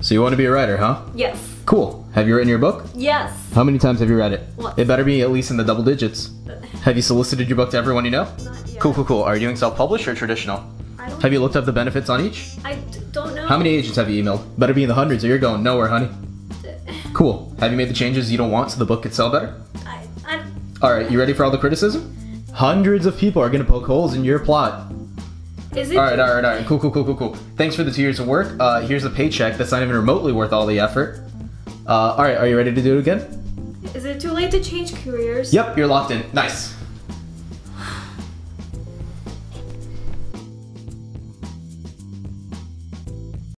So you want to be a writer, huh? Yes. Cool. Have you written your book? Yes. How many times have you read it? Once. It better be at least in the double digits. Have you solicited your book to everyone you know? Not yet. Cool, cool, cool. Are you doing self-published or traditional? I don't. Have you looked up the benefits on each? I d- don't know. How many agents have you emailed? Better be in the hundreds or you're going nowhere, honey. Cool. Have you made the changes you don't want so the book could sell better? I, I, All right, you ready for all the criticism? Hundreds of people are gonna poke holes in your plot. Is it? All right, all right, all right. Cool, cool, cool, cool, cool. Thanks for the two years of work. Uh, here's a paycheck that's not even remotely worth all the effort. Uh, all right, are you ready to do it again? Is it too late to change careers? Yep, you're locked in. Nice.